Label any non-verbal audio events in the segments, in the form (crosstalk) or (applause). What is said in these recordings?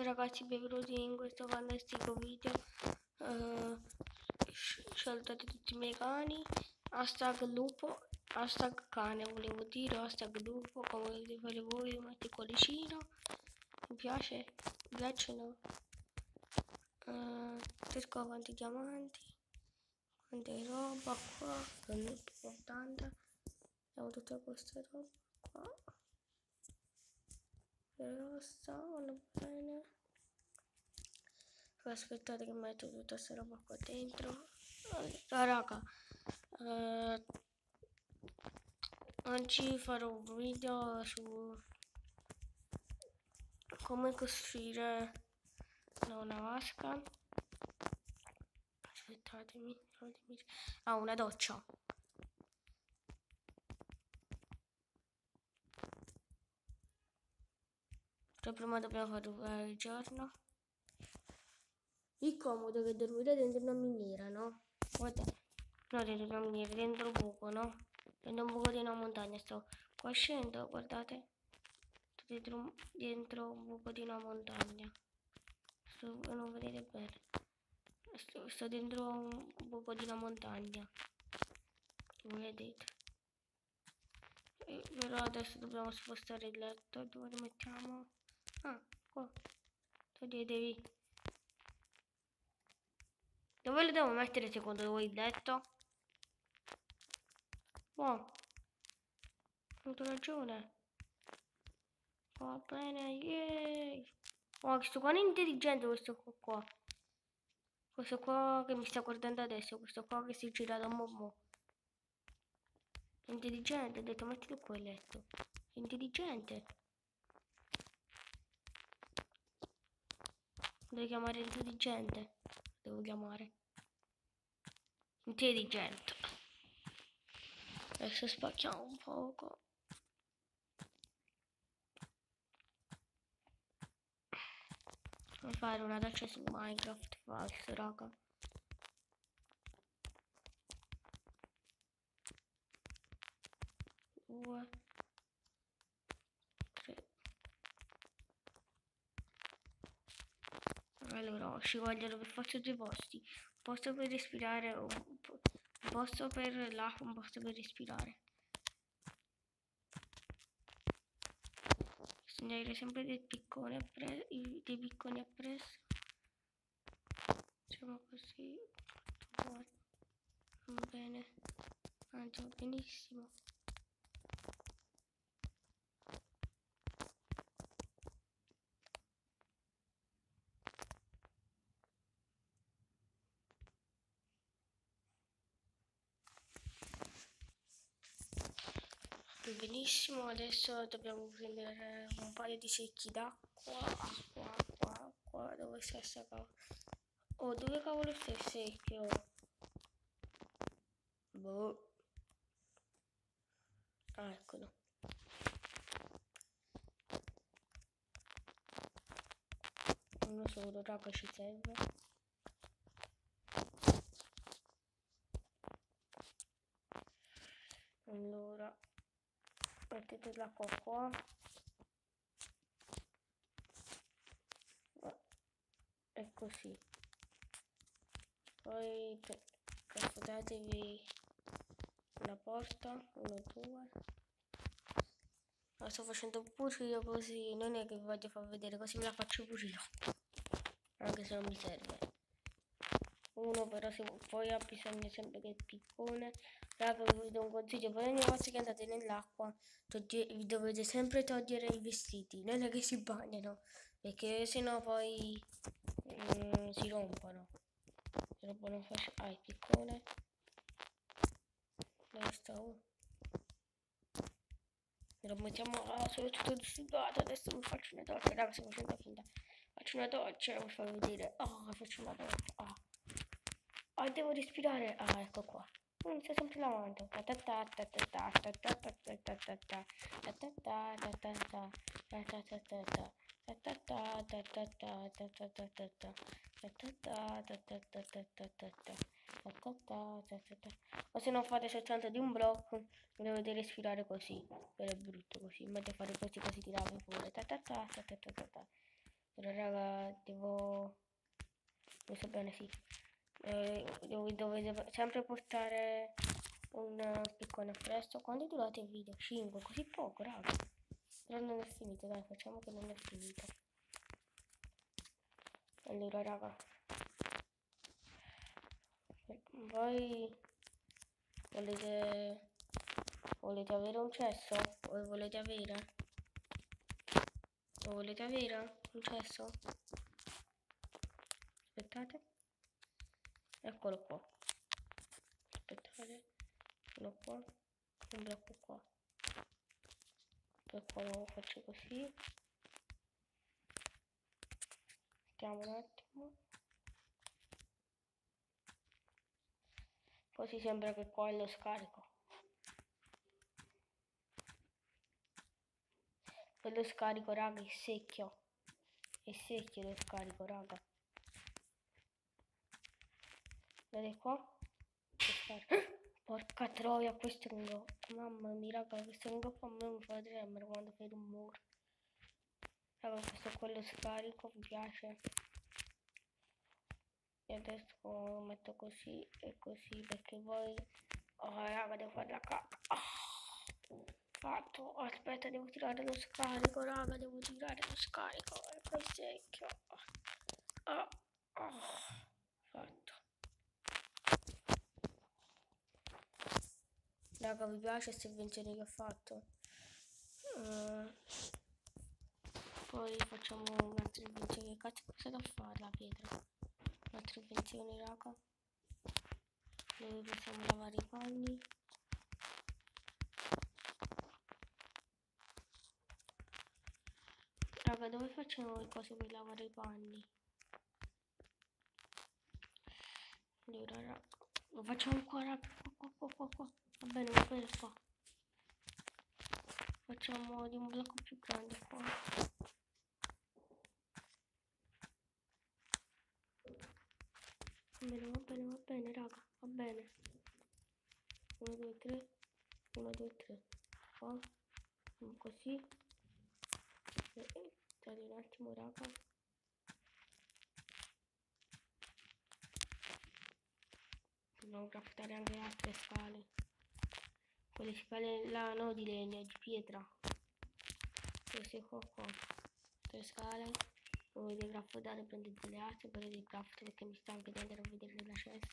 ciao ragazzi benvenuti in questo fantastico video. Uh, salutate tutti i miei cani. Hashtag lupo hashtag cane volevo dire hashtag lupo come volete fare voi metti il cuoricino. Mi piace mi piacciono. Uh, pesco quanti diamanti quante roba qua non è importante. Abbiamo tutta questa roba qua rossa vanno bene. Aspettate che metto tutta questa roba qua dentro. Allora raga eh, oggi farò un video su come costruire una vasca. Aspettatemi, aspettatemi. ah una doccia Però prima dobbiamo fare il giorno. Il comodo che dormire dentro una miniera, no? Guardate. No, dentro una miniera, dentro un buco, no? Dentro un buco di una montagna. Sto qua scendo, guardate. Sto dentro, dentro un buco di una montagna. Sto, non vedete bene. Sto, sto dentro un buco di una montagna. Come vedete. E, però adesso dobbiamo spostare il letto. Dove lo mettiamo? Ah, qua. Toglietevi. Dove lo devo mettere secondo voi il letto? Oh. Ho avuto ragione. Va bene, yay. Oh, questo qua è intelligente questo qua. Questo qua che mi sta guardando adesso, questo qua che si gira da momo. Intelligente, ho detto mettilo qua il letto. Intelligente. Devo chiamare intelligente. Devo chiamare. Intelligente. Adesso spacchiamo un poco. Devo fare una doccia su Minecraft falso, raga. Due. Allora, ci vogliono per forza due posti. Un posto per respirare, un, posto per l'acqua, un posto per respirare. Bisogna avere sempre dei picconi appresso, dei picconi appresso. Facciamo così. Va bene. Andiamo benissimo. Benissimo adesso dobbiamo prendere un paio di secchi d'acqua qua qua qua dove sta sta cavolo oh dove cavolo sta il secchio? Boh. Ah eccolo. Uno solo raga ci serve allora mettete l'acqua qua e così. Poi capotatevi la porta 1 2 la sto facendo pure io così non è che voglio far vedere così me la faccio pure io anche se non mi serve. Uno però se poi ha bisogno sempre del piccone raga vi do un consiglio. Poi ogni volta che andate nell'acqua vi dovete sempre togliere i vestiti non è che si bagnano perché sennò poi mm, si rompono. Si rompono facile ah il piccone. Dove sta lo mettiamo ah, sono tutto distribuito adesso vi faccio una doccia. Raga sto facendo finta. Faccio una doccia per farvi vedere. Oh faccio una doccia. Ah. Ah, devo respirare. Ah, ecco qua. Mi sto sempre lavando. O se non fate soltanto di un blocco, dovete respirare così. Per è brutto così. Invece fare così così tirare fuori. Però raga, devo... Lo so bene, sì. Eh, dovete sempre portare un piccone fresco. Quando durate il video? 5, così poco, raga. Però non è finito, dai, facciamo che non è finito. Allora, raga. Voi volete volete avere un cesso? Voi volete avere? Lo volete avere un cesso? Aspettate. Eccolo qua. Aspettate. Eccolo qua. Un blocco qua. Poi qua lo faccio così. Aspettiamo un attimo. Così sembra che qua è lo scarico. Quello scarico raga è secchio. È secchio lo scarico raga. Vedete qua? (laughs) Porca troia, questo è un go. Mamma mia raga, questo è un go a me mi fa tremere quando fai rumore. Raga, questo è quello scarico, mi piace e adesso lo metto così e così perché poi oh raga devo fare la cacca oh, fatto aspetta devo tirare lo scarico raga devo tirare lo scarico e poi secchio oh, oh, fatto raga vi piace questa invenzione che ho fatto. Uh, poi facciamo un'altra invenzione che cazzo cosa da fare la pietra? Altre invenzioni raga. Dove possiamo lavare i panni? Raga dove facciamo le cose per lavare i panni? Allora raga lo facciamo qua raga. Qua qua qua qua va bene va bene qua facciamo di un blocco più grande qua Va bene, va bene, va bene, raga, va bene. 1, 2, 3, 1, 2, 3. Qua, così. Aspettate un attimo, raga. Dobbiamo craftare anche altre scale. Quelle scale là, no di legno, di pietra. Queste qua qua. Tre scale. Voi dei craftare prendete le altre poi dei craft perché mi sta anche di andare a vedere la chest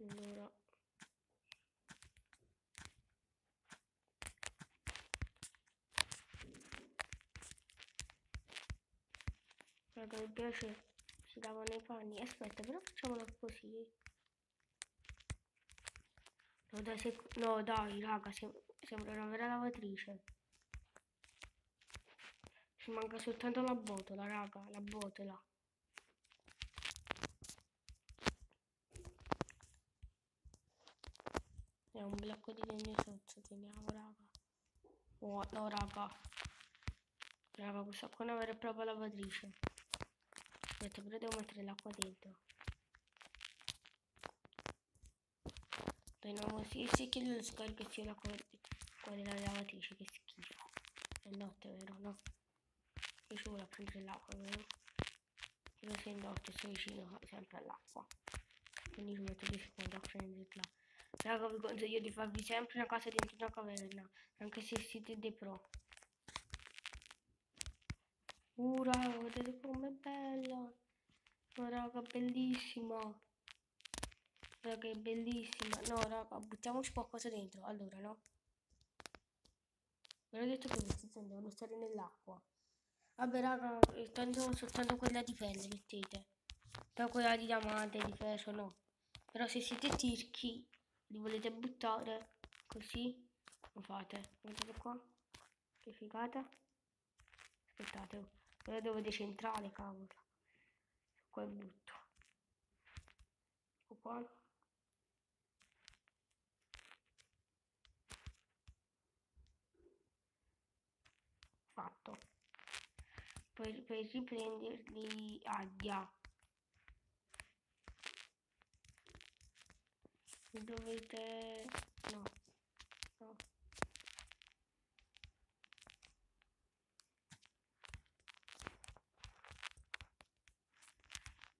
allora. Raga mi piace. Si lavano i panni. Aspetta però facciamolo così no dai, no, dai raga sembra una vera lavatrice ci manca soltanto la botola, raga, la botola. È un blocco di legno sotto, teniamo, raga. Oh, no, raga. Raga, questa qua è una vera e propria lavatrice. Aspetta, però devo mettere l'acqua dentro. No, sì, sì che lo scarico sia l'acqua della lavatrice, che schifo. È notte, vero, no? Io ci vuole prendere l'acqua, vero? Io se notte sono vicino sempre all'acqua. Quindi ci metto 10 secondi a prenderla. Raga, vi consiglio di farvi sempre una casa dentro una caverna, anche se siete dei pro. Uh, raga, vedete com'è bella. No, raga, bellissima. Raga, è bellissima. No, raga, buttiamoci qualcosa dentro. Allora, no? Ve l'ho detto che questi devono stare nell'acqua. Vabbè raga, tanto soltanto quella di pelle mettete. Però quella di diamante, di ferro no. Però se siete tirchi, li volete buttare così, lo fate. Guardate qua. Che figata. Aspettate, però devo decentrare, cavolo. Qua butto. Ecco qua. fatto. Per, per riprenderli aria. Dovete no no.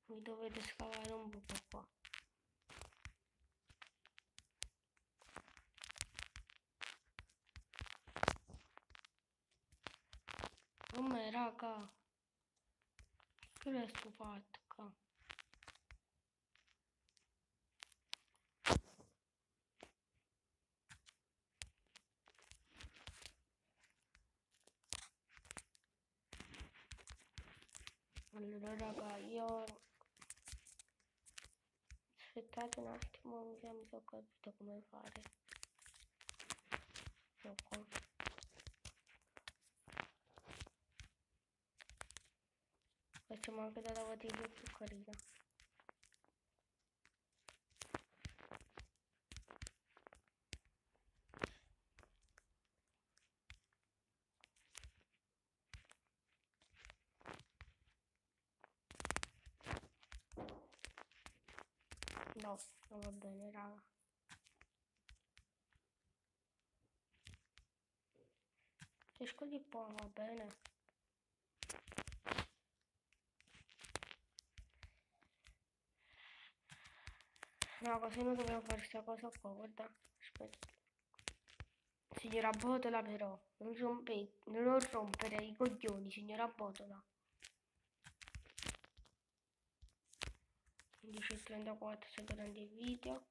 Mi dovete scavare un po' qua. Allora raga io aspettate un attimo sa mi sono capito come fare. Ecco facciamo anche da lavatrice più carina No, non va bene, raga. Se scogli po' va bene. No, così non dobbiamo fare questa cosa qua, guarda. Aspetta. Signora Botola però, non, rompe, non rompere i coglioni, signora Botola. 11.34 se il video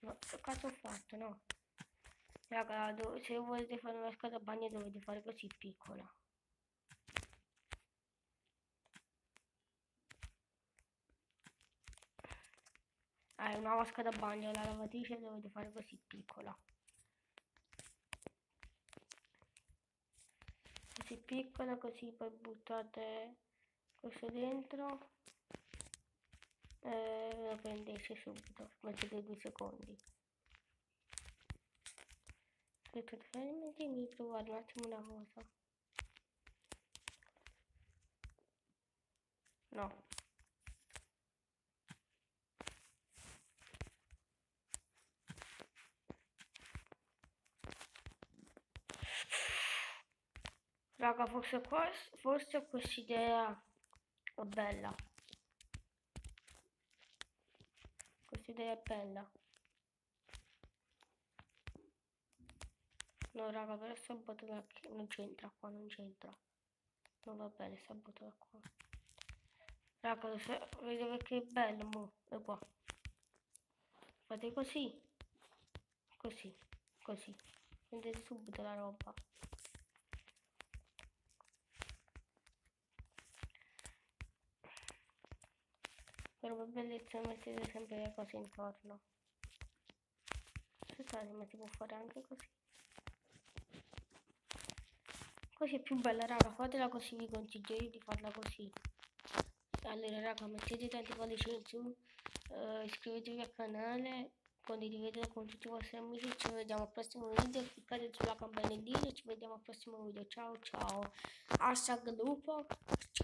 no che cazzo ho fatto no raga se volete fare una scatola bagno dovete fare così piccola. Ah, una vasca da bagno la lavatrice dovete fare così piccola. Così piccola così poi buttate questo dentro. Eh, lo prendessi subito mettete due secondi aspetta fammi provare un attimo una cosa no. Raga forse qua forse questa idea è bella. Idea è bella. No raga però sta botola non c'entra qua, non c'entra. Non va bene sta botola qua. Raga, se, vedete che bello, mo, è qua. Fate così. Così, così. Prendete subito la roba. Per una bellezza mettete sempre le cose intorno. Scusate, ma si può fare anche così. Così è più bella, raga. Fatela così, vi consiglio io di farla così. Allora, raga, mettete tanti pollici in su. Uh, iscrivetevi al canale condividetelo con tutti i vostri amici ci vediamo al prossimo video cliccate sulla campanellina e ci vediamo al prossimo video ciao ciao hashtag lupo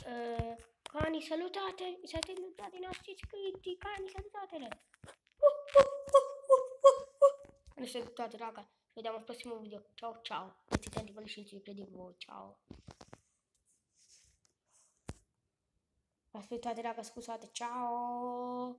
eh, cani salutate siete salutati i nostri iscritti cani salutatele uh, uh, uh, salutate raga vediamo al prossimo video. Ciao ciao. Mettete tanti su di voi ciao. Aspettate raga scusate. Ciao